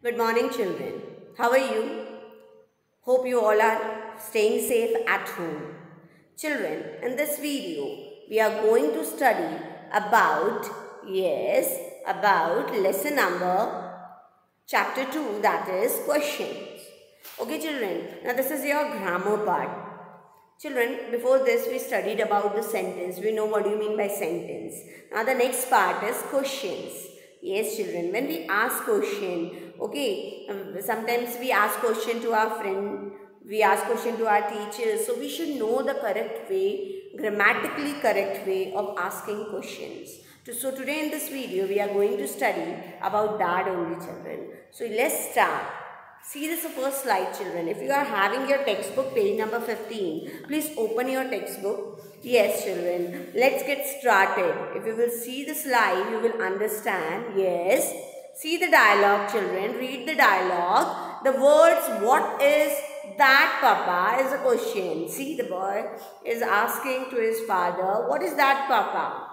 Good morning, children. How are you? Hope you all are staying safe at home. Children, in this video, we are going to study about, yes, about lesson number chapter 2, that is questions. Okay, children. Now, this is your grammar part. Children, before this, we studied about the sentence. We know what do you mean by sentence. Now, the next part is questions. Yes, children, when we ask question, okay, um, sometimes we ask question to our friend, we ask question to our teachers. So, we should know the correct way, grammatically correct way of asking questions. So, today in this video, we are going to study about that only, children. So, let's start. See this first slide children. If you are having your textbook page number 15, please open your textbook. Yes children, let's get started. If you will see the slide, you will understand. Yes. See the dialogue children. Read the dialogue. The words what is that papa is a question. See the boy is asking to his father, what is that papa?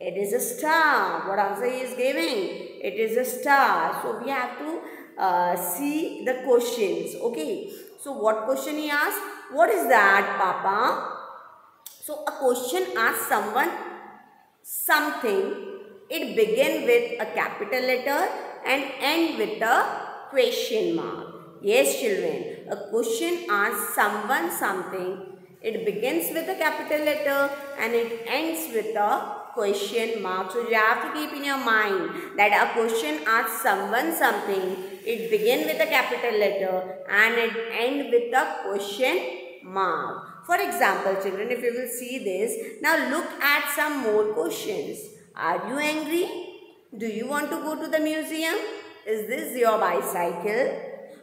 It is a star. What answer he is giving? It is a star. So we have to uh, see the questions. Okay. So what question he asked? What is that, Papa? So a question asks someone something. It begin with a capital letter and end with a question mark. Yes, children. A question asks someone something. It begins with a capital letter and it ends with a question mark. So you have to keep in your mind that a question asks someone something. It begin with a capital letter and it end with a question mark. For example, children, if you will see this, now look at some more questions. Are you angry? Do you want to go to the museum? Is this your bicycle?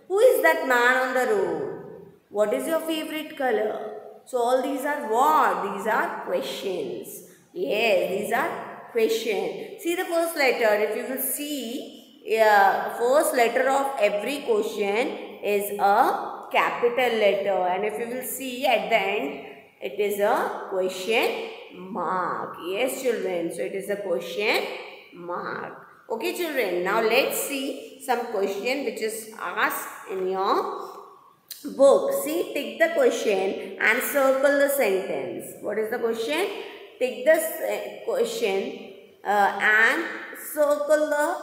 Who is that man on the road? What is your favorite color? So all these are what? These are questions. Yes, these are questions. See the first letter. If you will see, yeah, first letter of every question is a capital letter. And if you will see at the end, it is a question mark. Yes, children. So it is a question mark. Okay, children. Now let's see some question which is asked in your book. See, take the question and circle the sentence. What is the question? take this question uh, and circle the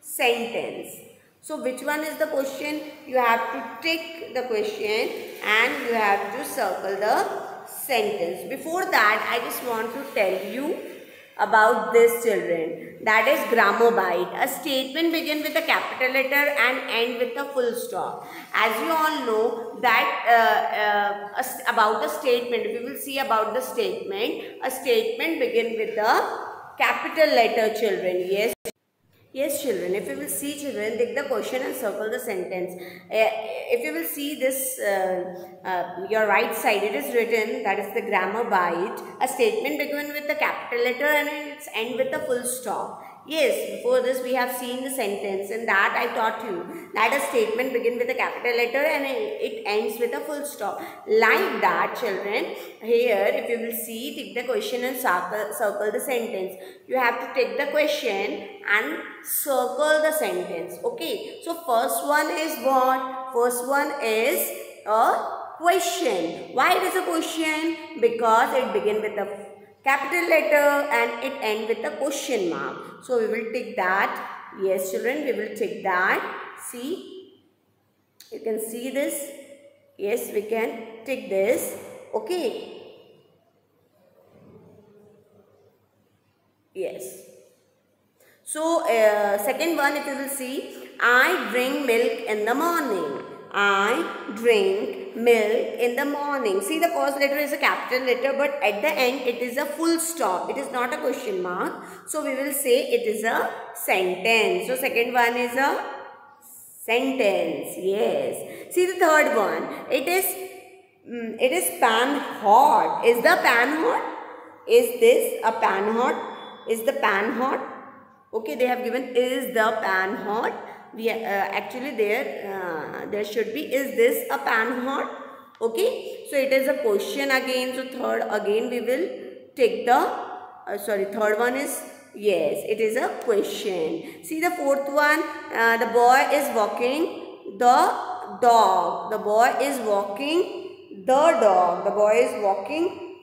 sentence. So which one is the question? You have to tick the question and you have to circle the sentence. Before that, I just want to tell you about this children. That is grammar bite. A statement begin with a capital letter and end with a full stop. As you all know that uh, uh, about the statement, we will see about the statement. A statement begin with a capital letter children. Yes. Yes, children. If you will see children, take the question and circle the sentence. Uh, if you will see this, uh, uh, your right side, it is written, that is the grammar by it. A statement begin with the capital letter and its end with a full stop. Yes, before this we have seen the sentence and that I taught you that a statement begin with a capital letter and it ends with a full stop. Like that children, here if you will see, take the question and circle, circle the sentence. You have to take the question and circle the sentence. Okay, so first one is what? First one is a question. Why it is a question? Because it begin with a capital letter and it end with a question mark. So we will take that. Yes children, we will take that. See, you can see this. Yes, we can take this. Okay. Yes. So, uh, second one if you will see, I drink milk in the morning. I drink milk in the morning. See the first letter is a capital letter but at the end it is a full stop. It is not a question mark. So we will say it is a sentence. So second one is a sentence. Yes. See the third one. It is mm, it is pan hot. Is the pan hot? Is this a pan hot? Is the pan hot? Okay, they have given is the pan hot we uh, actually there uh, there should be is this a pan hot okay so it is a question again so third again we will take the uh, sorry third one is Yes, it is a question. See the fourth one. Uh, the boy is walking the dog. The boy is walking the dog. The boy is walking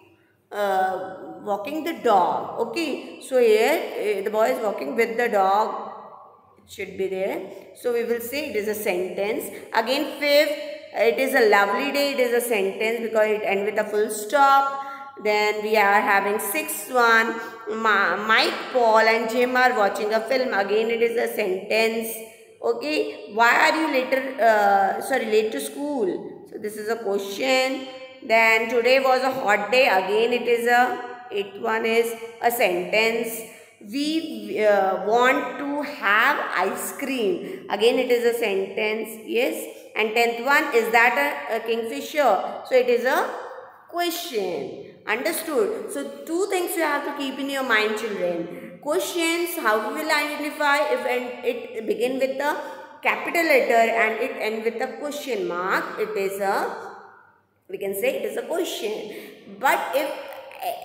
uh, walking the dog. Okay. So here uh, the boy is walking with the dog. It should be there. So we will say it is a sentence. Again fifth. It is a lovely day. It is a sentence because it ends with a full stop. Then we are having sixth one. Ma Mike, Paul and Jim are watching a film. Again it is a sentence. Okay. Why are you later, uh, sorry, late to school? So this is a question. Then today was a hot day. Again it is a, eighth one is a sentence. We uh, want to have ice cream. Again it is a sentence. Yes. And tenth one is that a, a kingfisher. So it is a question. Understood? So, two things you have to keep in your mind children. Questions, how we will identify if and it begin with a capital letter and it end with a question mark. It is a, we can say it is a question. But if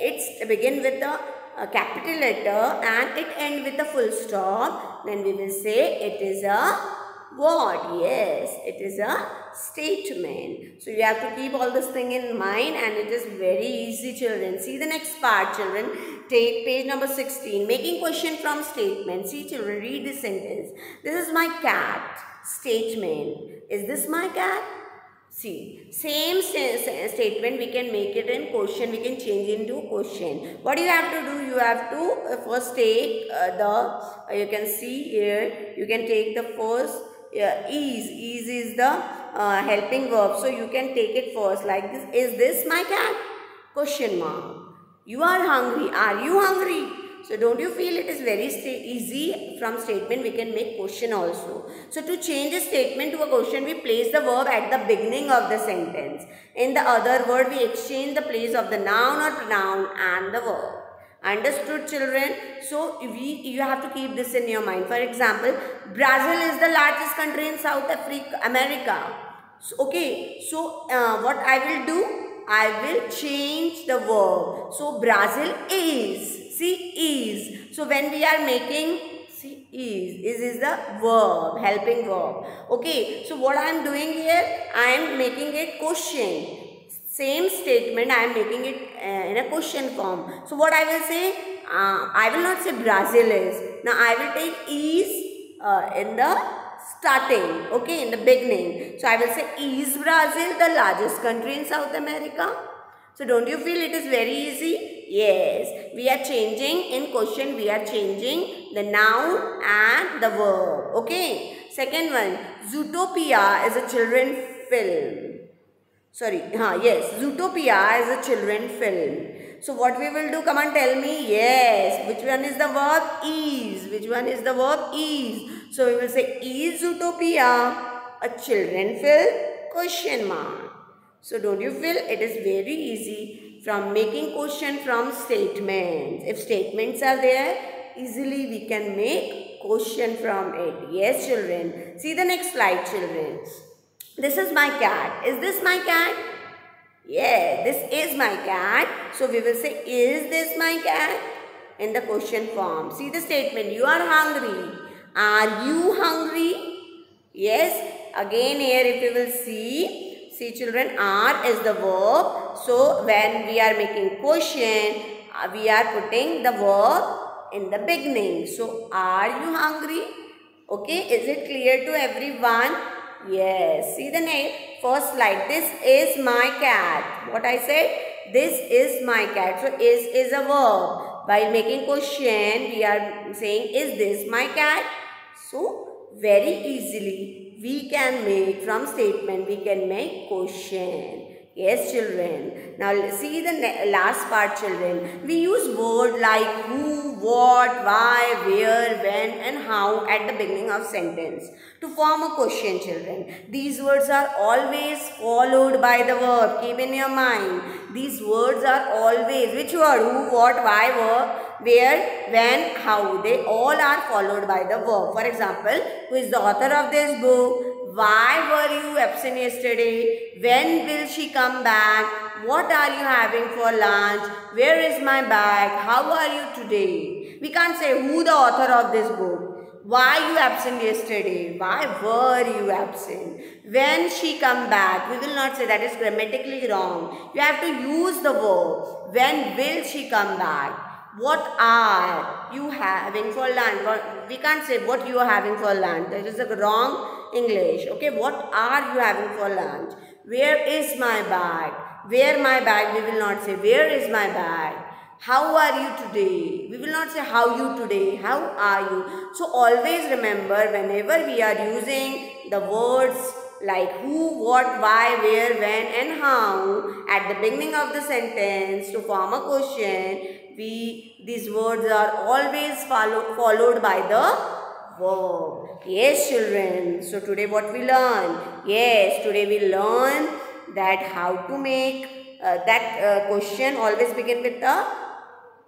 it's begin with a, a capital letter and it end with a full stop, then we will say it is a what? Yes, it is a statement. So you have to keep all this thing in mind and it is very easy children. See the next part children. Take page number 16. Making question from statement. See children, read this sentence. This is my cat. Statement. Is this my cat? See, same statement we can make it in question, we can change into question. What you have to do? You have to uh, first take uh, the, uh, you can see here, you can take the first yeah, is. Is is the uh, helping verb. So you can take it first like this. Is this my cat? Question mark. You are hungry. Are you hungry? So don't you feel it is very easy from statement we can make question also. So to change a statement to a question we place the verb at the beginning of the sentence. In the other word we exchange the place of the noun or pronoun and the verb. Understood children? So we you have to keep this in your mind. For example, Brazil is the largest country in South Africa, America. So, okay, so uh, what I will do? I will change the verb. So Brazil is. See is. So when we are making see is. Is is the verb, helping verb. Okay, so what I am doing here? I am making a question. Same statement I am making it uh, in a question form. So what I will say? Uh, I will not say Brazil is. Now I will take is uh, in the starting, okay, in the beginning. So I will say is Brazil the largest country in South America? So don't you feel it is very easy? Yes, we are changing in question, we are changing the noun and the verb, okay. Second one, Zootopia is a children film. Sorry, huh, yes, Zootopia is a children film. So what we will do, come on tell me. Yes, which one is the verb? Is. Which one is the verb? Is. So we will say, is Zootopia a children film? Question mark. So don't you feel it is very easy from making question from statements. If statements are there, easily we can make question from it. Yes children. See the next slide children. This is my cat. Is this my cat? Yeah, this is my cat. So we will say, is this my cat? In the question form. See the statement, you are hungry. Are you hungry? Yes. Again here if you will see, see children, are is the verb. So when we are making question, uh, we are putting the verb in the beginning. So are you hungry? Okay, is it clear to everyone? Yes. See the name. First slide. This is my cat. What I said? This is my cat. So is is a verb. While making question, we are saying is this my cat? So very easily we can make from statement we can make question. Yes, children. Now, see the last part, children. We use word like who, what, why, where, when and how at the beginning of sentence to form a question, children. These words are always followed by the verb. Keep in your mind. These words are always, which word? Who, what, why, where, where, when, how. They all are followed by the verb. For example, who is the author of this book? Why were you absent yesterday? When will she come back? What are you having for lunch? Where is my bag? How are you today? We can't say who the author of this book. Why you absent yesterday? Why were you absent? When she come back? We will not say that is grammatically wrong. You have to use the verb. When will she come back? What are you having for lunch? We can't say what you are having for lunch. That is a wrong English. Okay, what are you having for lunch? Where is my bag? Where my bag? We will not say where is my bag how are you today? We will not say how you today. How are you? So always remember whenever we are using the words like who, what, why, where, when and how at the beginning of the sentence to form a question, we these words are always follow, followed by the verb. Yes children. So today what we learn? Yes, today we learn that how to make uh, that uh, question always begin with the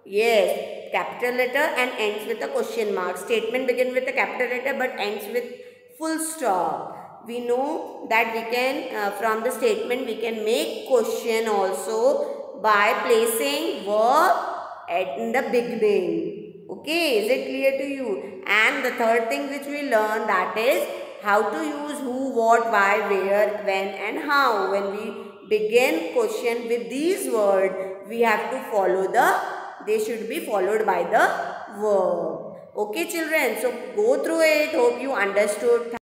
Yes, capital letter and ends with a question mark. Statement begin with a capital letter but ends with full stop. We know that we can, uh, from the statement, we can make question also by placing verb at in the beginning. Okay, is it clear to you? And the third thing which we learn that is how to use who, what, why, where, when and how. When we begin question with these words, we have to follow the they should be followed by the verb. Okay children, so go through it. Hope you understood.